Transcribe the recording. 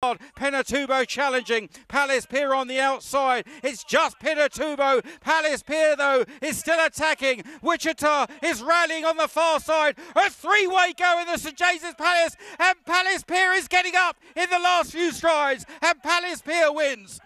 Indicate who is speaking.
Speaker 1: Pinatubo challenging. Palace Pier on the outside. It's just Pinatubo. Palace Pier, though, is still attacking. Wichita is rallying on the far side. A three way go in the St James's Palace. And Palace Pier is getting up in the last few strides. And Palace Pier wins.